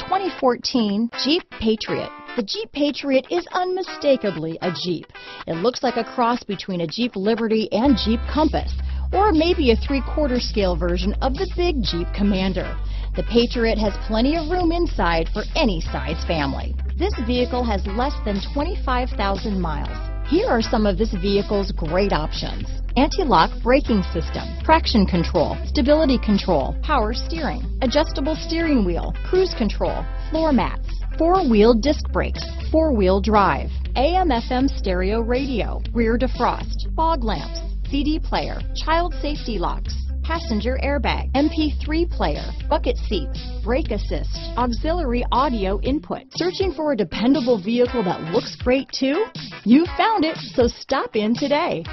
2014 Jeep Patriot. The Jeep Patriot is unmistakably a Jeep. It looks like a cross between a Jeep Liberty and Jeep Compass, or maybe a three-quarter scale version of the big Jeep Commander. The Patriot has plenty of room inside for any size family. This vehicle has less than 25,000 miles. Here are some of this vehicle's great options. Anti-lock braking system, traction control, stability control, power steering, adjustable steering wheel, cruise control, floor mats, four-wheel disc brakes, four-wheel drive, AM FM stereo radio, rear defrost, fog lamps, CD player, child safety locks, passenger airbag, MP3 player, bucket seats, brake assist, auxiliary audio input. Searching for a dependable vehicle that looks great too? You found it, so stop in today.